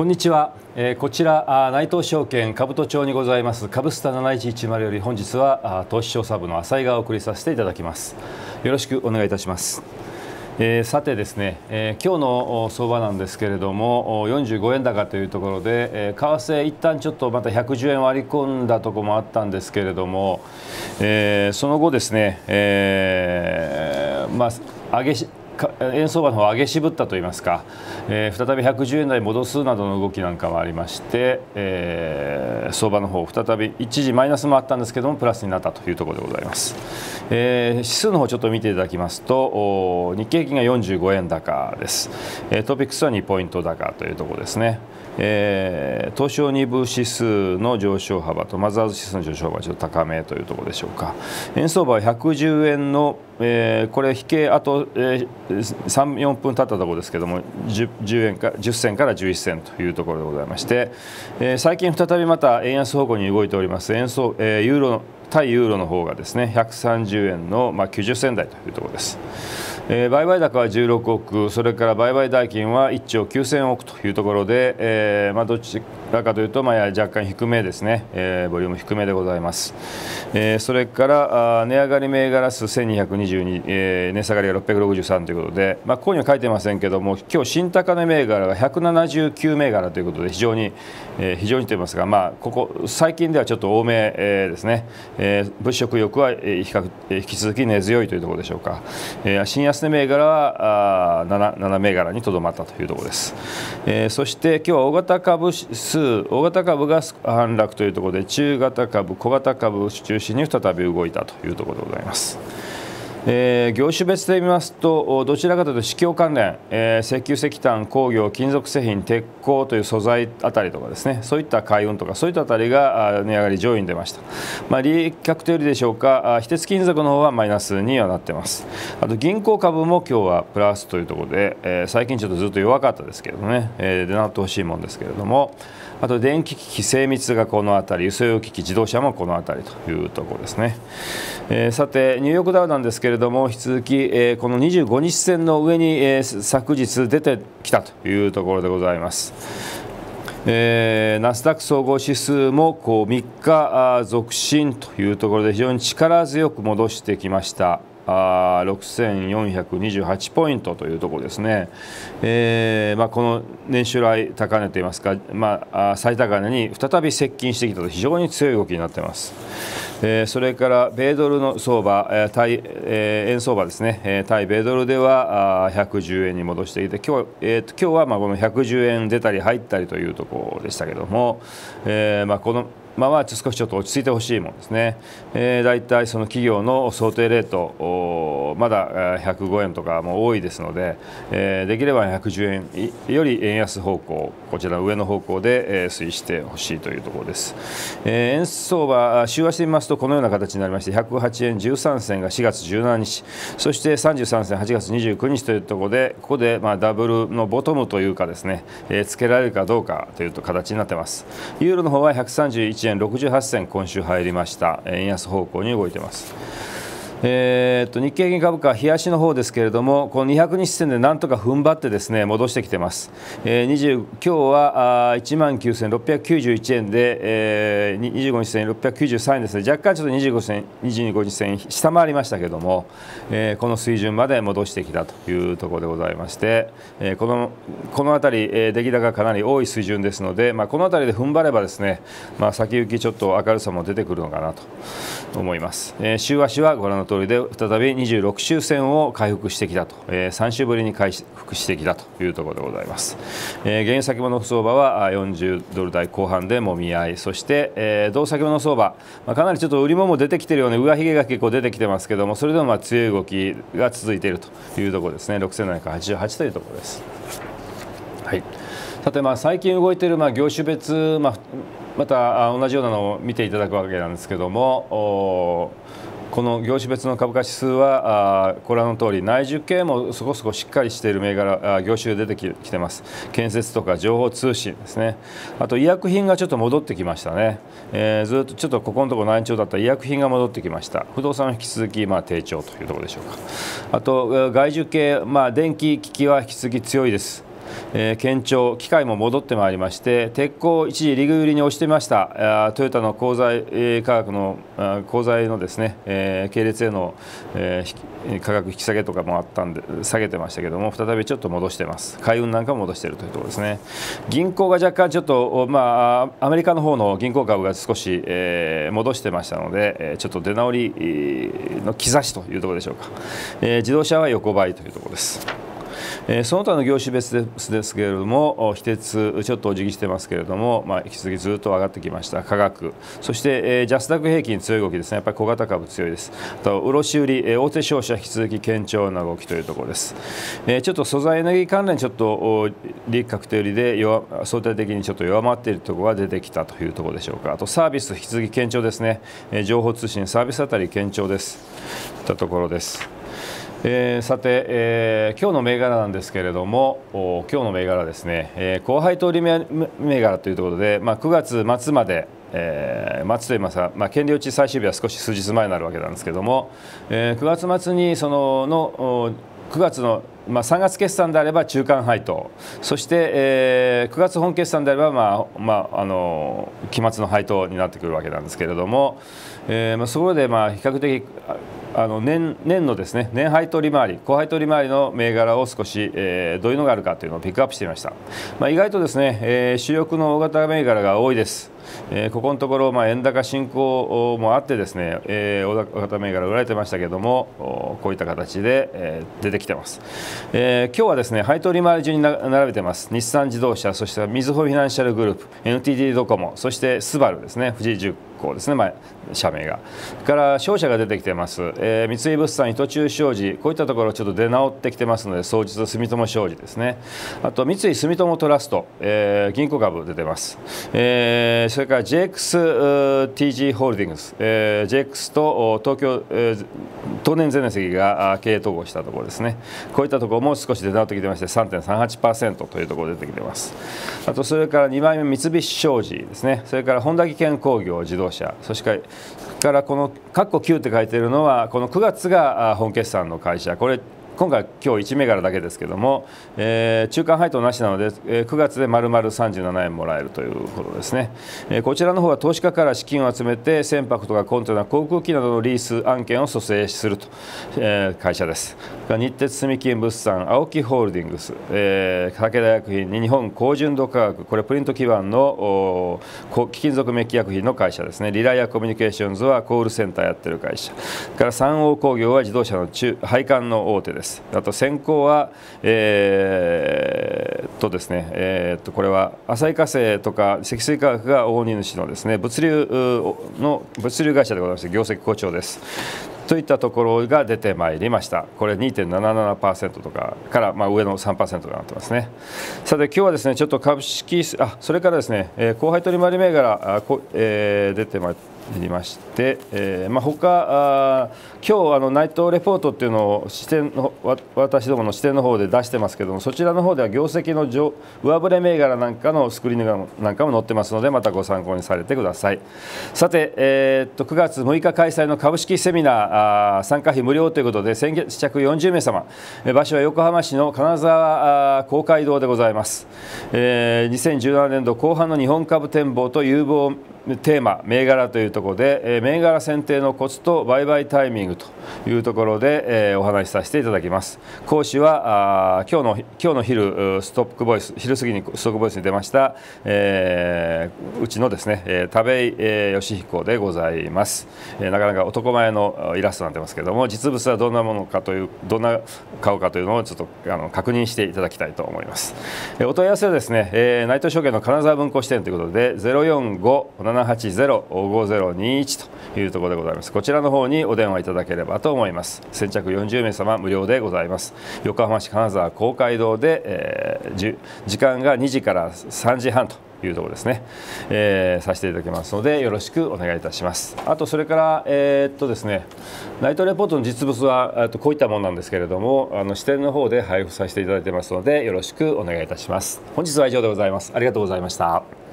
こんにちは、えー、こちら内藤証券兜町にございます。株スタ7110より本日は投資調査部の浅井がお送りさせていただきます。よろしくお願いいたします。えー、さてですね、えー、今日の相場なんですけれども45円高というところで、えー、為替一旦ちょっとまた110円割り込んだところもあったんですけれども、えー、その後ですね、えー、まあ上げし円相場の方上げ渋ったといいますか、えー、再び110円台戻すなどの動きなんかもありまして、えー、相場の方再び一時マイナスもあったんですけどもプラスになったというところでございます、えー、指数の方ちょっと見ていただきますと日経平均が45円高です、えー、トピックスは2ポイント高というところですね。東証2部指数の上昇幅とマザーズ指数の上昇幅はちょっと高めというところでしょうか円相場は110円の、えー、これ引けあと、えー、3、4分経ったところですけども 10, 10, 円か10銭から11銭というところでございまして、えー、最近再びまた円安方向に動いております円相、えー、ユーロ対ユーロの方がですね130円の、まあ、90銭台というところです。えー、売買高は16億、それから売買代金は1兆9000億というところで、えーまあ、どちらかというと、まあ、若干低めですね、えー、ボリューム低めでございます。えー、それからあ値上がり銘柄数1222、えー、値下がりが663ということで、まあ、ここには書いてませんけども、今日新高値銘柄が179銘柄ということで、非常に、えー、非常にと言いますが、まあ、ここ最近ではちょっと多め、えー、ですね、えー、物色欲は、え、比較引き続き根強いというところでしょうか。えー、新安値銘柄はあ 7, 7銘柄にとどまったというところです、えー、そして今日は大型株数大型株が反落というところで中型株小型株を中心に再び動いたというところでございます。えー、業種別で見ますとどちらかというと市況関連、えー、石油石炭工業金属製品鉄鋼という素材あたりとかですねそういった海運とかそういったあたりが値上がり上位に出ました、まあ、利益確定よりでしょうか非鉄金属の方はマイナスにはなってます。あと銀行株も今日はプラスというところで、えー、最近ちょっとずっと弱かったですけどね、えー、出直ってほしいもんですけれどもあと電気機器精密がこの辺り輸送用機器自動車もこの辺りというところですね、えー、さてニューヨークダウなんですけれども引き続き、えー、この25日線の上に、えー、昨日出てきたというところでございますえー、ナスダック総合指数もこう3日続伸というところで非常に力強く戻してきました。あ6428ポイントというところですね、えーまあ、この年収来高値といいますか、まあ、最高値に再び接近してきたと非常に強い動きになっています。えー、それから米ドルの相場、えー対えー、円相場ですね、えー、対米ドルではあ110円に戻していて今日,、えー、と今日はまあこの110円出たり入ったりというところでしたけれども、えーまあ、このまあ、少しちょっと落ち着いてほしいものですね、えー、だいたいその企業の想定レート、まだ105円とかも多いですので、えー、できれば110円より円安方向、こちら上の方向で、推移してほしいというところです。えー、円相場、週足で見ますと、このような形になりまして、108円13銭が4月17日、そして33銭8月29日というところで、ここでまダブルのボトムというかですね、えー、つけられるかどうかというと形になってます。ユーロの方は131円68銭今週入りました円安方向に動いてますえー、と日経平均株価、冷やしの方ですけれども、この200日線でなんとか踏ん張ってですね戻してきてます。えー、20今日は1万9691円で、えー、25日線693円ですね、若干ちょっと25線25日線下回りましたけれども、えー、この水準まで戻してきたというところでございまして、えー、このこの辺り、えー、出来高かなり多い水準ですので、まあ、この辺りで踏ん張ればですね、まあ、先行きちょっと明るさも出てくるのかなと思います。えー、週足はご覧の通りで再び26周線を回復してきたと、えー、3週ぶりに回復してきたというところでございます、えー、原油先物相場は40ドル台後半でもみ合い。そして、えー、銅先物相場、まあ、かなりちょっと売り物も出てきているような上髭が結構出てきてますけどもそれでもまあ強い動きが続いているというところですね。6788というところです。はい。さてまあ最近動いているまあ業種別、まあ、また同じようなのを見ていただくわけなんですけどもこの業種別の株価指数はご覧の通り内需系もそこそこしっかりしている銘柄業種で出てきてます。建設とか情報通信ですね。あと医薬品がちょっと戻ってきましたね、えー、ずっとちょっとここのところ難聴だった医薬品が戻ってきました。不動産は引き続きまあ低調というところでしょうか。あと外需系まあ電気機器は引き続き強いです。えー、堅調機械も戻ってまいりまして鉄鋼一時リグ売りに押してましたトヨタの鋼材価格の鋼材のですね、えー、系列への、えー、価格引き下げとかもあったんで下げてましたけども再びちょっと戻してます。海運なんかも戻しているというところですね。銀行が若干ちょっとまあアメリカの方の銀行株が少し、えー、戻してましたのでちょっと出直りの兆しというところでしょうか、えー、自動車は横ばいというところです。え、その他の業種別ですけれども非鉄ちょっとお辞儀してますけれども、まあ、引き続きずっと上がってきました。価格そして、え、ジャスダック平均強い動きですね。やっぱり小型株強いです。あと卸売、え、大手商社引き続き堅調な動きというところです、え、ちょっと素材エネルギー関連ちょっと利益確定売りで弱相対的にちょっと弱まっているところが出てきたというところでしょうか。あとサービス引き続き堅調ですね、え、情報通信サービスあたり堅調です。といったところです。えー、さて、えー、今日の銘柄なんですけれども今日の銘柄ですね、えー、後輩通り銘柄ということで、まあ、9月末までえー、末といいますか、まあ、権利落ち最終日は少し数日前になるわけなんですけれども、えー、9月末にそのの9月の、まあ、3月決算であれば中間配当そして、えー、9月本決算であれば、まあまあ、あの期末の配当になってくるわけなんですけれども、えーまあ、そこで、まあ、比較的あの年年のですね年配取り回り後輩取り回りの銘柄を少し、えー、どういうのがあるかというのをピックアップしてみました、まあ、意外とですね、えー、主力の大型銘柄が多いです。えー、ここのところ、まあ、円高進行もあってですね、えー、大型銘柄売られてましたけれどもこういった形で、えー、出てきてます、えー、今日はですね配当利回り順に並べてます。日産自動車そしてみずほフィナンシャルグループ NTT ドコモそしてスバルですね富士重工ですね、まあ、社名が。から商社が出てきてます、えー、三井物産、糸中商事こういったところちょっと出直ってきてますので双日住友商事ですね。あと三井住友トラスト、えー、銀行株出てます、えー、それから JXTG ホールディングス、えー、JX と東京、えー、東電ゼネセギが経営統合したところですね。こういったところも少し出直ってきてまして3.38%というところ出てきてます。あとそれから2枚目三菱商事ですね。それから本田技研工業自動車。そしてからこの「括弧9」って書いているのはこの9月が本決算の会社。これ今回今日1銘柄だけですけども、えー、中間配当なしなので、えー、9月で丸々37円もらえるということですね、えー、こちらの方は投資家から資金を集めて船舶とかコンテナ航空機などのリース案件を蘇生すると、えー、会社です。日鉄住金物産青木ホールディングス、えー、武田薬品日本高純度化学これプリント基盤の貴金属メッキ薬品の会社ですね。リライアコミュニケーションズはコールセンターやってる会社。から三王工業は自動車の中配管の大手です。あと先行は、えー、とですね、えー、とこれは旭化成とか積水化学が大荷主のですね物流の物流会社でございまして業績好調です。といったところが出てまいりました。これ2.77%とかからまあ上の3%となってますね。さて今日はですねちょっと株式あそれからですね、えー、後輩取締銘柄あこ、えー、出てまいりりまして、えーまあ、他あ今日あのナイトレポートっていうのを視点の私どもの視点の方で出してますけどもそちらの方では業績の上上振れ銘柄なんかのスクリーンなんかも載ってますのでまたご参考にされてください。さて、えー、っと9月6日開催の株式セミナーあ参加費無料ということで先月着40名様場所は横浜市の金沢公会堂でございます、えー、2017年度後半の日本株展望と有望テーマ銘柄というところで、え銘柄選定のコツと売買タイミングというところで、えお話しさせていただきます。講師はあ今日の今日の昼ストックボイス昼過ぎにストックボイスに出ました、えー、うちのですね、田部井、え義彦でございます、えなかなか男前のイラストになってますけども実物はどんなものかというどんな顔かというのをちょっとあの確認していただきたいと思います、えお問い合わせはですね、え内藤証券の金沢文庫支店ということで045 780-5021というところでございます。こちらの方にお電話いただければと思います。先着40名様無料でございます。横浜市金沢公会堂で、えー、時間が2時から3時半というところですね、えー、させていただきますのでよろしくお願いいたします。あとそれからえー、っとですねナイトレポートの実物はとこういったものなんですけれどもあの支店の方で配布させていただいてますのでよろしくお願いいたします。本日は以上でございます。ありがとうございました。